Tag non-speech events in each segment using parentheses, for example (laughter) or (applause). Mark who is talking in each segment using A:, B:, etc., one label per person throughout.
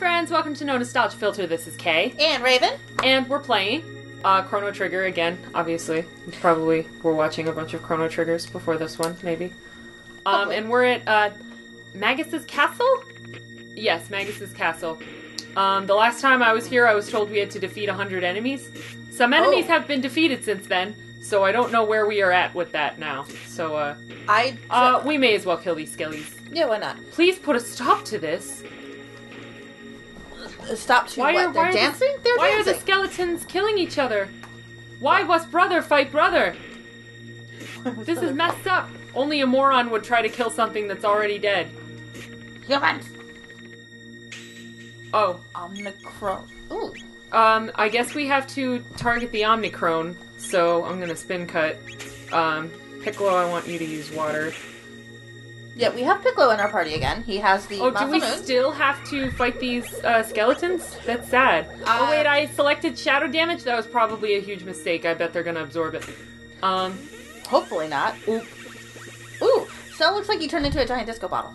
A: friends, welcome to No Nostalgia Filter. This is Kay,
B: And Raven.
A: and we're playing uh, Chrono Trigger again. Obviously, probably we're watching a bunch of Chrono Triggers before this one, maybe. Um, and we're at uh, Magus's castle. Yes, Magus's castle. Um, the last time I was here, I was told we had to defeat hundred enemies. Some enemies
B: Oh.
A: have been defeated since then, so I don't know where we are at with that now. So, uh,
B: I.
A: uh, we may as well kill these skellies.
B: yeah, why not?
A: Please put a stop to this.
B: Stop to
A: Why
B: what?
A: are-
B: They're
A: are the-
B: dancing? They're
A: Why
B: dancing.
A: are the skeletons killing each other? Why must brother fight brother? (laughs) This is messed up. Only a moron would try to kill something that's already dead.
B: Humans.
A: Oh,
B: Omnicrone. Ooh.
A: um, I guess we have to target the Omnicrone, so I'm gonna spin cut. Um, Piccolo, I want you to use water.
B: Yeah, we have Piccolo in our party again. He has the
A: Oh, do we
B: Masamune.
A: still have to fight these uh, skeletons? That's sad.
B: Uh,
A: oh wait, I selected shadow damage. That was probably a huge mistake. I bet they're gonna absorb it. Um,
B: Hopefully not.
A: oop.
B: Ooh, so it looks like you turned into a giant disco bottle.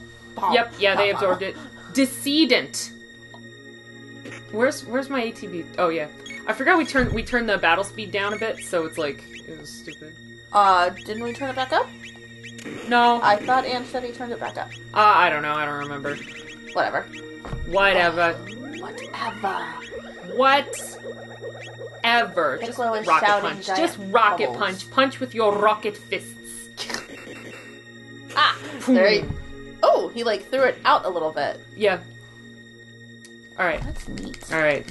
A: Yep, yeah, they absorbed it. Decedent. Where's where's my ATB? Oh yeah, I forgot we turned we turned the battle speed down a bit, so it's like it was stupid.
B: Uh, didn't we turn it back up?
A: No, I
B: thought Anne said he turned it back up.
A: uh, I don't know. I don't remember.
B: Whatever.
A: Whatever.
B: Whatever.
A: What? Ever. Just
B: is
A: rocket
B: shouting
A: punch.
B: giant
A: Just rocket
B: bubbles.
A: punch. Punch with your rocket fists. (laughs)
B: Ah, there he. Oh, he like threw it out a little bit.
A: Yeah. All right.
B: That's neat.
A: All right.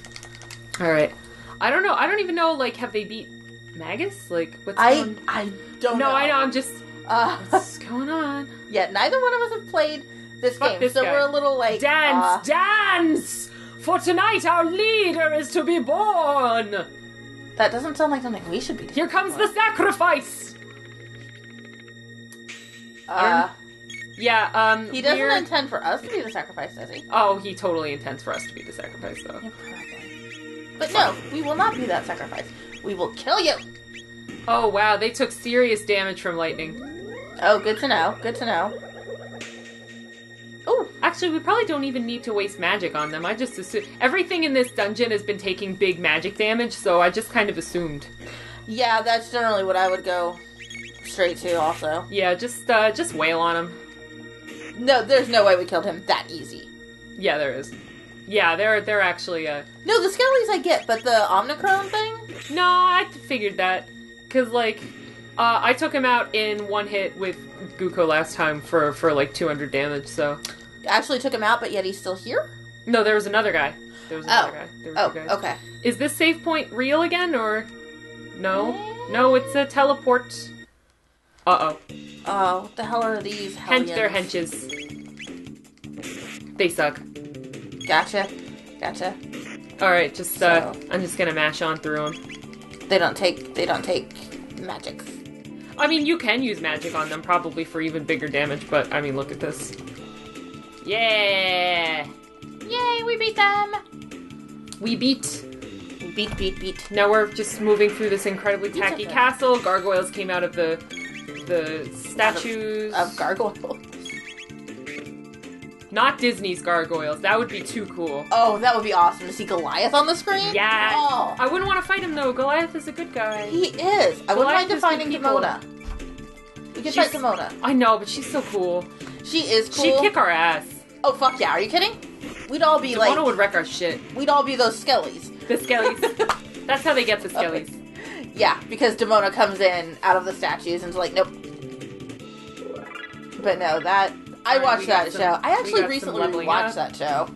A: All right. I don't know. I don't even know. Like, have they beat Magus? Like, what's
B: I
A: going?
B: I don't know.
A: No,
B: know.
A: I know. I'm just.
B: Uh,
A: What's (laughs) going on?
B: yeah, neither one of us have played this
A: Fuck
B: game,
A: this
B: so
A: guy.
B: we're a little like
A: Dance,
B: uh,
A: dance! For tonight, our leader is to be born.
B: that doesn't sound like something we should be doing.
A: Here comes the sacrifice.
B: Uh,
A: Yeah. Um.
B: he doesn't
A: we're-
B: intend for us to be the sacrifice, does he?
A: Oh, he totally intends for us to be the sacrifice, though.
B: Yeah, probably. But no, we will not be that sacrifice. We will kill you.
A: Oh wow, they took serious damage from lightning.
B: Oh, good to know. Good to know. Oh,
A: Actually, we probably don't even need to waste magic on them. I just assume everything in this dungeon has been taking big magic damage, so I just kind of assumed.
B: yeah, that's generally what I would go straight to. Also,
A: Yeah, just uh, just wail on them.
B: no, there's no way we killed him that easy.
A: Yeah, there is. Yeah, they're they're actually uh
B: No, the skellies I get, but the Omnicrone thing.
A: No, I figured that because like uh, I took him out in one hit with Guko last time for for like 200 damage. So
B: Actually took him out, but yet he's still here.
A: no, there was another guy. There was another
B: Oh.
A: guy. There
B: Oh,
A: was two guys.
B: okay.
A: Is this save point real again or no? No, it's a teleport. Uh oh.
B: Oh, what the hell are these?
A: Hench, they're henches. They suck.
B: Gotcha. Gotcha.
A: All right, just uh,
B: So-
A: I'm just gonna mash on through them.
B: They don't take. They don't take magic.
A: I mean, you can use magic on them, probably for even bigger damage. But I mean, look at this. Yeah,
B: Yay! We beat them.
A: we beat.
B: Beat, beat, beat.
A: Now we're just moving through this incredibly tacky castle. Gargoyles came out of the the statues.
B: Of gargoyles.
A: Not Disney's gargoyles. That would be too cool.
B: Oh, that would be awesome to see Goliath on the screen.
A: Yeah.
B: Oh,
A: I wouldn't want to fight him though. Goliath is a good guy.
B: he is. I wouldn't mind
A: good people.
B: We could fight Demona.
A: I know, but she's so cool.
B: She is cool.
A: She'd kick our ass.
B: Oh fuck yeah! Are you kidding? We'd all be
A: Demona
B: like,
A: would wreck our shit.
B: we'd all be those skellies.
A: The skellies. (laughs) That's how they get the skellies.
B: Yeah, because Demona comes in out of the statues and is like, nope. But no, that I watched that
A: some-
B: show. I actually recently watched
A: up.
B: that show,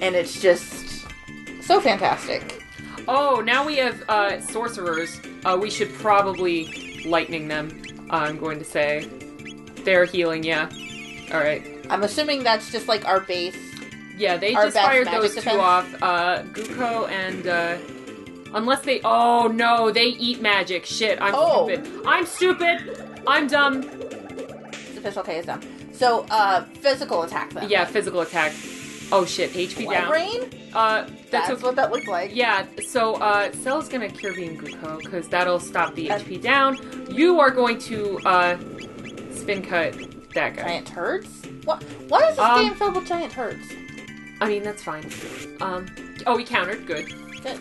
B: and it's just so fantastic.
A: Oh, now we have uh, sorcerers. Uh, we should probably lightning them. I'm going to say they're healing. Yeah. All right.
B: I'm assuming that's just like our base.
A: Yeah, they just fired those two off. Uh, Guko and uh, unless they. Oh no, they eat magic. Shit, I'm
B: Oh.
A: stupid. I'm stupid. I'm dumb.
B: It's official K is down. So, uh, physical attack them.
A: Yeah, physical attack. Oh shit, HP down.
B: rain.
A: Uh, that's,
B: That's
A: okay.
B: what that looked like.
A: Yeah, so uh, Cell's gonna cure beam Guko because that'll stop the HP down. You are going to uh, spin cut that guy.
B: Giant turds. What? Why is this
A: Um,
B: game filled with giant turds?
A: I mean, that's fine. Um, oh, he countered. Good.
B: Good.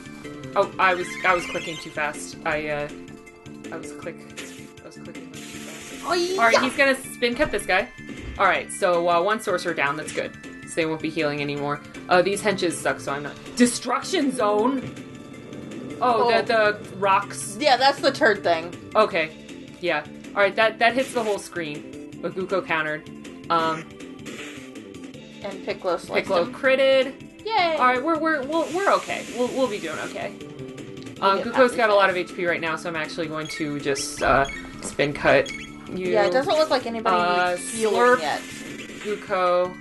A: Oh, I was I was clicking too fast. I uh, I was click. I was clicking too fast.
B: Oh, yeah.
A: All right, he's gonna spin cut this guy. All right, so uh, one sorcerer down. That's good. So they won't be healing anymore. Uh, these henches suck, so I'm not. Destruction zone. Oh,
B: Oh.
A: the the rocks.
B: Yeah, that's the turd thing.
A: Okay, yeah. All right, that that hits the whole screen. Baguko countered. Um,
B: And Piccolo sliced
A: Piccolo
B: him.
A: critted.
B: Yay!
A: All right, we're we're we'll, we're okay. We'll we'll be doing okay. Um,
B: get
A: Guko's
B: happy
A: got a lot of. HP right now, so I'm actually going to just uh, spin cut you.
B: Yeah, it doesn't look like anybody
A: Uh, slurp.
B: yet.
A: Guko,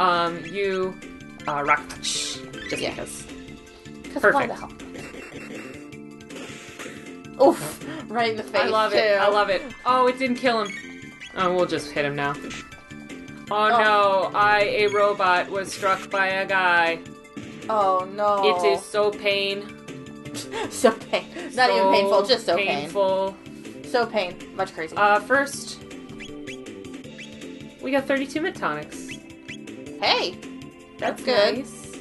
A: um, you, uh, rock touch, just
B: Yeah.
A: because.
B: 'Cause why
A: Perfect.
B: the hell? Oof! Right in the face.
A: I love
B: too.
A: it. I love it. Oh, it didn't kill him. Oh, we'll just hit him now. Oh, no! I, a robot, was struck by a guy.
B: Oh no!
A: It is so pain. (laughs)
B: so pain. Not even painful, just so
A: painful.
B: pain. So pain. Much crazy.
A: Uh, first, we got 32 mid tonics.
B: hey,
A: That's,
B: good.
A: nice.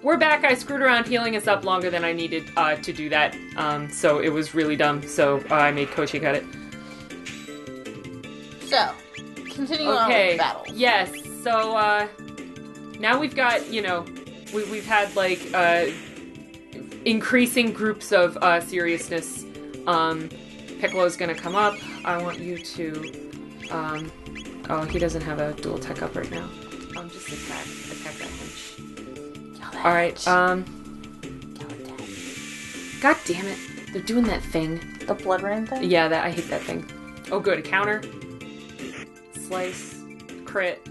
A: We're back. I screwed around healing us up longer than I needed uh, to do that, um, so it was really dumb. So uh, I made Kochi cut it.
B: so continue on with
A: Okay.
B: the battle.
A: Yes. So uh, now we've got you know we, we've had like uh, increasing groups of uh, seriousness. Um, Piccolo's gonna come up. I want you to. Um, oh, he doesn't have a dual tech up right now. Um, just attack attack that hench. All right. Um, God damn it! They're doing that thing.
B: the blood rain thing.
A: Yeah, that I hate that thing. Oh, good. A counter. Slice. Crit.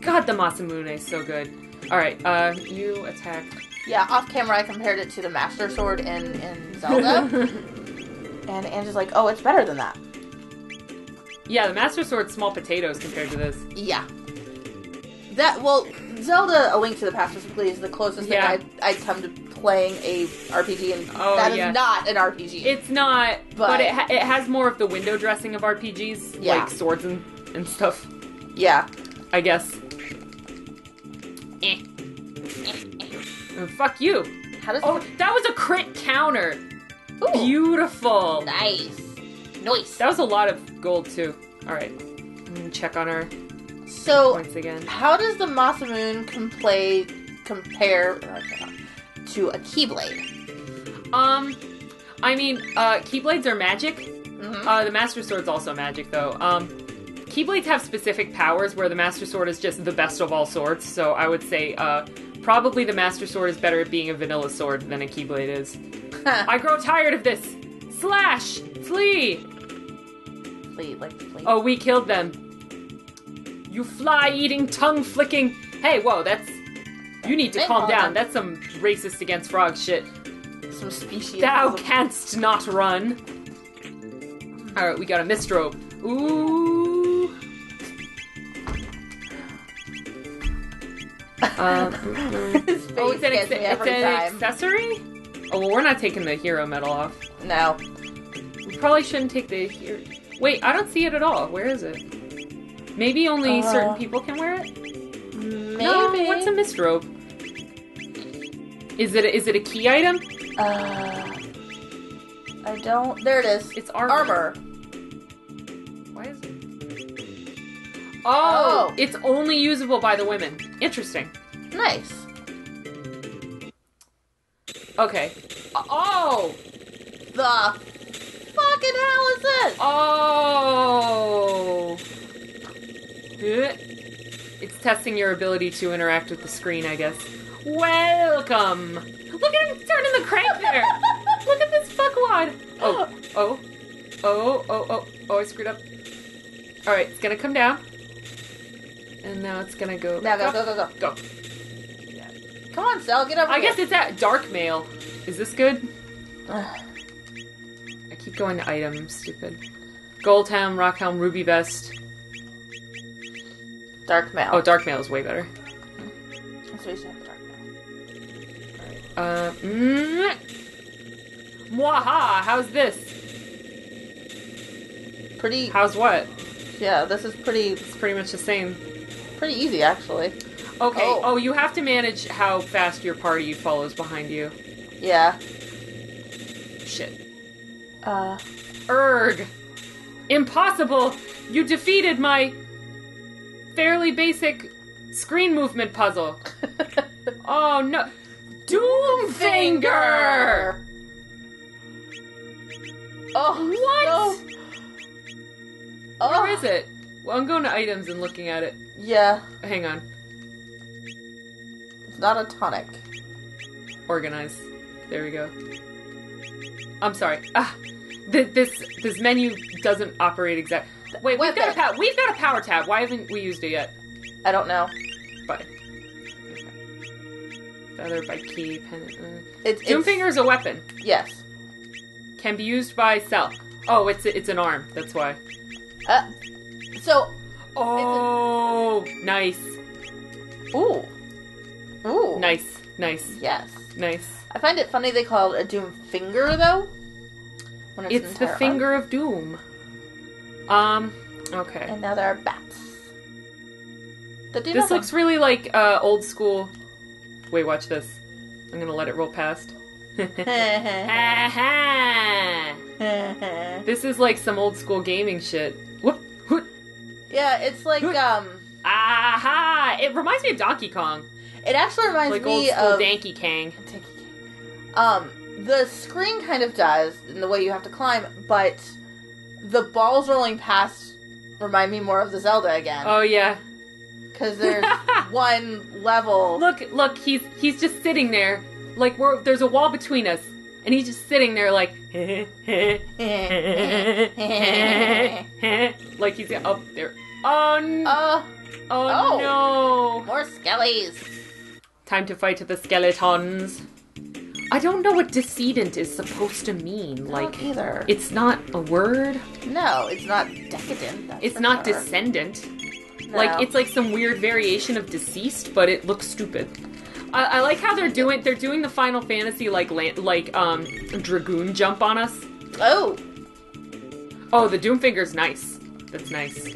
A: God, the Masamune is so good. All right, uh, you attack.
B: Yeah, off camera I compared it to the Master Sword in in Zelda, (laughs) and Angie's like, "Oh, it's better than that."
A: yeah, the Master Sword's small potatoes compared to this.
B: Yeah. That well, Zelda: A Link to the Past specifically is the closest
A: Yeah.
B: thing I'd, I'd come to playing a RPG, and
A: Oh,
B: that is
A: yeah.
B: not an RPG.
A: It's not, but,
B: But-
A: it, ha- it has more of the window dressing of RPGs,
B: Yeah.
A: like swords and, and stuff.
B: yeah.
A: I guess. Eh. Oh, fuck you.
B: How does?
A: Oh, that was a crit counter.
B: Ooh,
A: Beautiful.
B: nice, nice.
A: That was a lot of gold too. All right, I'm gonna check on our
B: So,
A: points again.
B: how does the Masamune compare compare to a Keyblade?
A: Um, I mean, uh, keyblades are magic.
B: Mhm.
A: Uh, the Master Sword's also magic though. Um, keyblades have specific powers where the Master Sword is just the best of all swords. So I would say, uh, probably the Master Sword is better at being a vanilla sword than a keyblade is. (laughs) I grow tired of this. Slash, flee.
B: Flee, like flee.
A: Oh, we killed them. You fly-eating, tongue-flicking. Hey, whoa, that's. You need to calm down. That's some racist against frogs shit.
B: some species.
A: Thou canst not run. All right, we got a Mist Robe. Ooh. Um, (laughs)
B: His
A: oh, it's an,
B: gets
A: acce-
B: me every
A: it's an
B: time.
A: accessory. Oh well, we're not taking the hero medal off.
B: No.
A: We probably shouldn't take the hero. Wait, I don't see it at all. Where is it? Maybe only
B: Uh,
A: certain people can wear it.
B: Maybe.
A: No, what's a Mist Robe? Is it is it a key item?
B: Uh, I don't. There it is.
A: It's armor.
B: Armor.
A: Why is it? Oh,
B: Oh.
A: it's only usable by the women. Interesting.
B: Nice.
A: Okay. Oh,
B: The fucking hell is this?
A: oh. Eh. It's testing your ability to interact with the screen, I guess. Welcome. Look at him turning the crank there. (laughs) Look at this fuckwad. Oh, oh, oh, oh, oh, oh! I screwed up. All right, it's gonna come down, and now it's gonna go.
B: Now go, go, go, go.
A: go.
B: Come on, Cell, get over
A: I
B: here.
A: guess it's at dark mail. Is this good?
B: Ugh.
A: I keep going to items. Stupid. Gold helm, rock helm, ruby vest.
B: Dark mail.
A: Oh, dark mail is way better.
B: That's what you said, dark mail.
A: Uh, mm, Mwaha! How's this?
B: Pretty,
A: How's what?
B: Yeah, this is pretty
A: It's pretty much the same.
B: Pretty easy actually.
A: Okay.
B: Oh.
A: Oh, you have to manage how fast your party follows behind you.
B: Yeah.
A: Shit.
B: Uh
A: Erg. Impossible. You defeated my fairly basic screen movement puzzle. (laughs) Oh no. Doomfinger.
B: Oh
A: What?
B: No. Oh,
A: Where is it? Well, I'm going to items and looking at it.
B: Yeah,
A: Hang on.
B: it's not a tonic.
A: Organize. There we go. I'm sorry. Ah, th- this this menu doesn't operate exact. Wait, we've got a pow- we've got a power tab. Why haven't we used it yet?
B: I don't know.
A: But feather by key pen. Uh.
B: It's, it's
A: Doomfinger is a weapon.
B: Yes.
A: Can be used by self. Oh, it's it's an arm. That's why.
B: Uh, so
A: Oh, nice,
B: ooh, ooh,
A: nice, nice,
B: Yes.
A: nice.
B: I find it funny they call it a doom finger though.
A: It's
B: an
A: the finger of doom. Um. Okay.
B: And now there are bats.
A: This
B: nothing.
A: looks really like uh, old school. Wait, watch this. I'm gonna let it roll past. (laughs) (laughs) (laughs) This is like some old school gaming shit. Whoop, whoop.
B: yeah, it's like um,
A: Aha! It reminds me of Donkey Kong,
B: it actually reminds
A: like
B: me
A: school
B: of
A: Donkey Kong.
B: um, the screen kind of does in the way you have to climb, but the balls rolling past remind me more of the Zelda again
A: Oh yeah.
B: because there's (laughs) one level.
A: Look, look. He's he's just sitting there, like we're there's a wall between us, and he's just sitting there like. (laughs) like he's up there. Oh, n-
B: uh,
A: oh,
B: oh.
A: no!
B: more skellies.
A: Time to fight the skeletons. I don't know what decedent is supposed to mean.
B: Like either.
A: it's not a word.
B: no, it's not decadent.
A: It's not
B: sure.
A: descendant.
B: No.
A: Like, it's like some weird variation of deceased, but it looks stupid. I, I like how they're doing. They're doing the Final Fantasy like like um dragoon jump on us.
B: oh,
A: Oh, the Doomfinger's nice. That's nice.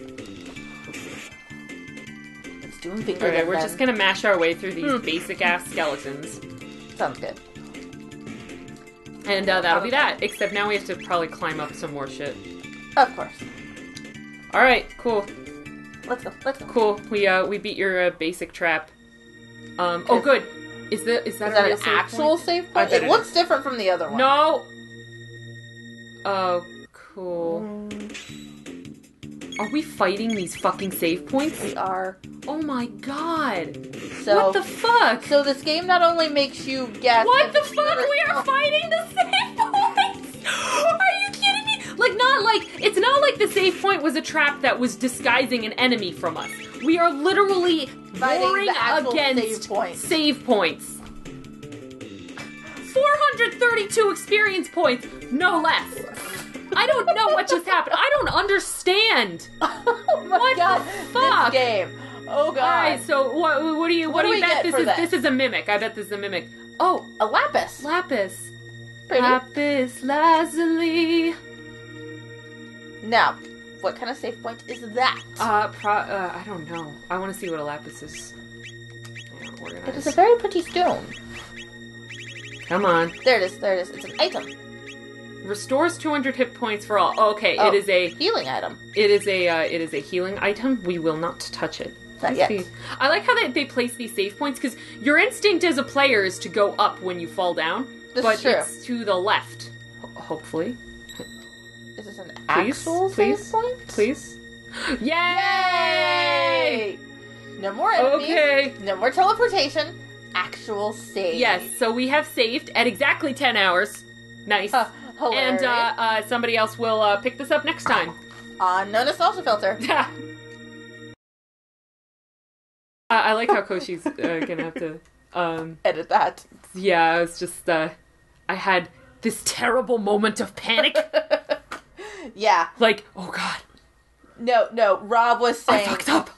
B: it's doom finger.
A: Okay, we're just gonna mash our way through these
B: Hmm.
A: basic ass skeletons,
B: sounds good.
A: and uh, that'll be that. Except now we have to probably climb up some more shit.
B: Of course.
A: All right, cool.
B: Let's go. Let's go.
A: Cool. We uh we beat your uh, basic trap. Um. Oh, good. Is that is that,
B: Is that
A: a real
B: an
A: save
B: actual
A: point?
B: save point? It
A: it
B: looks different from the other one.
A: No. Oh, cool. Are we fighting these fucking save points?
B: We are.
A: Oh my god.
B: So,
A: what the fuck?
B: so this game not only makes you guess.
A: what the fuck? We are fighting the save points. (gasps) Are you kidding me? Like not like it's not like the save point was a trap that was disguising an enemy from us. We are literally
B: Fighting the actual
A: against
B: save points.
A: save points. 432 experience points, no less. I don't know what just happened. I don't understand. (laughs)
B: oh my
A: What the fuck?
B: This game. Oh god.
A: All right, so what? What do you? What,
B: What
A: do
B: do
A: you
B: we
A: bet
B: get
A: this
B: for
A: is?
B: this?
A: This is a mimic. I bet this is a mimic. Oh,
B: a lapis.
A: lapis.
B: Pretty.
A: Lapis lazuli.
B: Now, what kind of save point is that?
A: Uh, pro, uh, I don't know. I want to see what a lapis is.
B: It is a very pretty stone.
A: Come on.
B: There it is. There it is. It's an item.
A: Restores 200 hit points for all. Okay,
B: Oh.
A: it is a
B: Healing item.
A: it is a uh, it is a healing item. We will not touch it.
B: Not yet.
A: I like how they, they place these save points because your instinct as a player is to go up when you fall down,
B: This
A: but it's to the left. Hopefully,
B: Is this an
A: Please,
B: actual
A: please,
B: save point?
A: please. Yay!
B: Yay! No more enemies.
A: Okay.
B: No more teleportation. Actual save.
A: Yes. So we have saved at exactly 10 hours. Nice. And uh, uh, somebody else will uh, pick this up next time.
B: on no nostalgia filter. (laughs)
A: uh, I like how Koshi's uh, gonna have to. Um,
B: Edit that.
A: yeah, I was just. Uh, I had this terrible moment of panic. (laughs)
B: yeah.
A: like, oh god,
B: No, no. Rob was saying.
A: I fucked up.